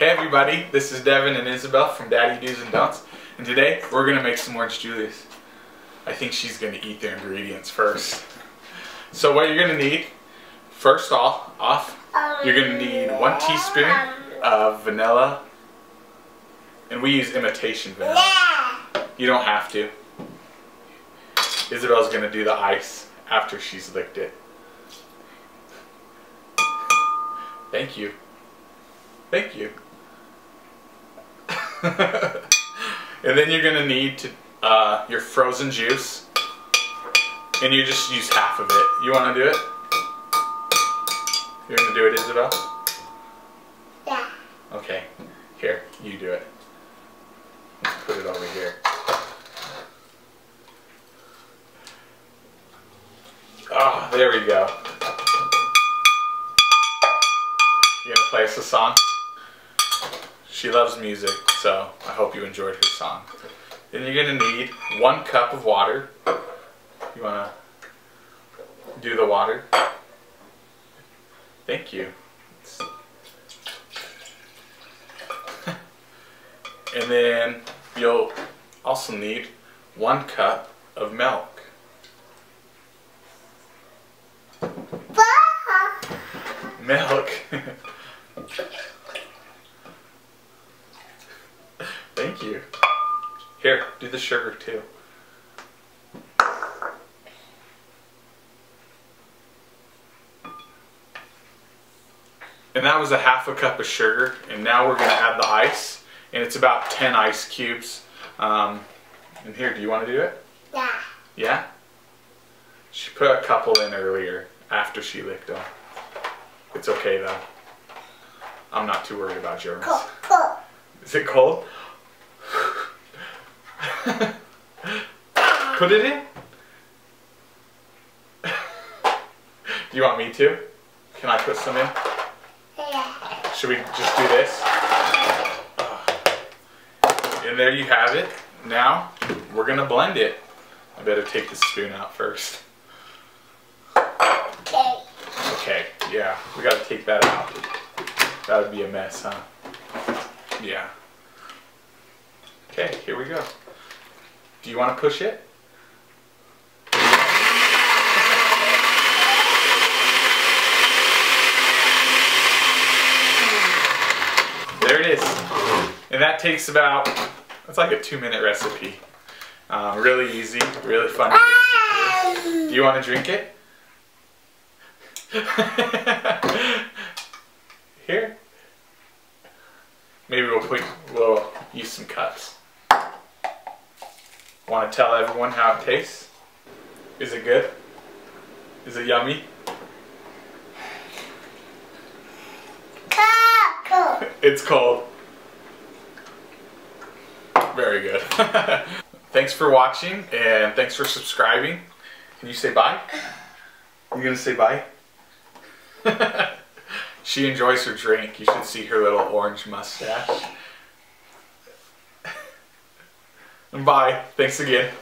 everybody, this is Devin and Isabel from Daddy Do's and Don'ts, and today we're gonna make some orange Julius. I think she's gonna eat the ingredients first. So what you're gonna need, first off, off, you're gonna need one teaspoon of vanilla, and we use imitation vanilla. You don't have to. Isabel's gonna do the ice after she's licked it. Thank you. Thank you. and then you're gonna need to uh, your frozen juice, and you just use half of it. You want to do it? You're gonna do it, Isabel? Yeah. Okay. Here, you do it. Let's put it over here. Oh, there we go. You gonna play us a song? She loves music, so I hope you enjoyed her song. Then you're gonna need one cup of water. You wanna do the water? Thank you. and then you'll also need one cup of milk. Milk. Thank you. Here, do the sugar too. And that was a half a cup of sugar. And now we're gonna add the ice. And it's about 10 ice cubes. Um, and here, do you wanna do it? Yeah. Yeah? She put a couple in earlier after she licked them. It's okay though. I'm not too worried about yours. Cool. Cool. Is it cold? Put it in. Do you want me to? Can I put some in? Yeah. Should we just do this? And there you have it. Now, we're gonna blend it. I better take the spoon out first. Okay. Okay, yeah, we gotta take that out. That would be a mess, huh? Yeah. Okay, here we go. Do you want to push it? There it is. And that takes about, it's like a two minute recipe. Um, really easy, really fun do. Do you want to drink it? Here. Maybe we'll put, we'll use some cups. Want to tell everyone how it tastes? Is it good? Is it yummy? Cool. It's cold. Very good. thanks for watching and thanks for subscribing. Can you say bye? You gonna say bye? she enjoys her drink. You should see her little orange mustache. And bye. Thanks again.